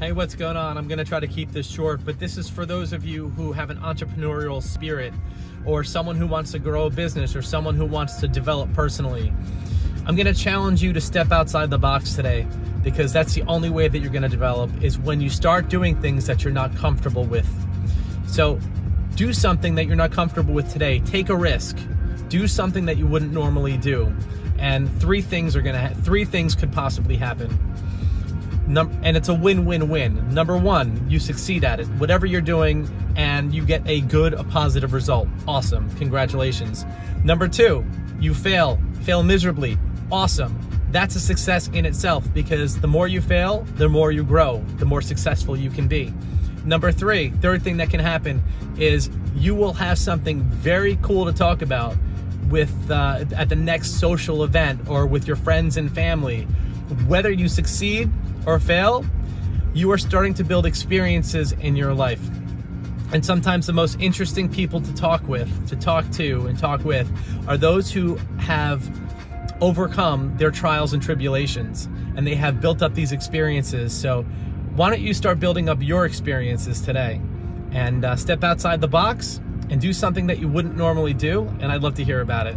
Hey, what's going on? I'm going to try to keep this short, but this is for those of you who have an entrepreneurial spirit or someone who wants to grow a business or someone who wants to develop personally. I'm going to challenge you to step outside the box today because that's the only way that you're going to develop is when you start doing things that you're not comfortable with. So, do something that you're not comfortable with today. Take a risk. Do something that you wouldn't normally do. And three things are going to ha- three things could possibly happen. Num- and it's a win-win-win. Number one, you succeed at it, whatever you're doing, and you get a good, a positive result. Awesome, congratulations. Number two, you fail, fail miserably. Awesome. That's a success in itself because the more you fail, the more you grow, the more successful you can be. Number three, third thing that can happen is you will have something very cool to talk about with uh, at the next social event or with your friends and family. Whether you succeed or fail, you are starting to build experiences in your life. And sometimes the most interesting people to talk with, to talk to, and talk with are those who have overcome their trials and tribulations and they have built up these experiences. So, why don't you start building up your experiences today and uh, step outside the box and do something that you wouldn't normally do? And I'd love to hear about it.